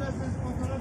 isterseniz fotoğraf çekin.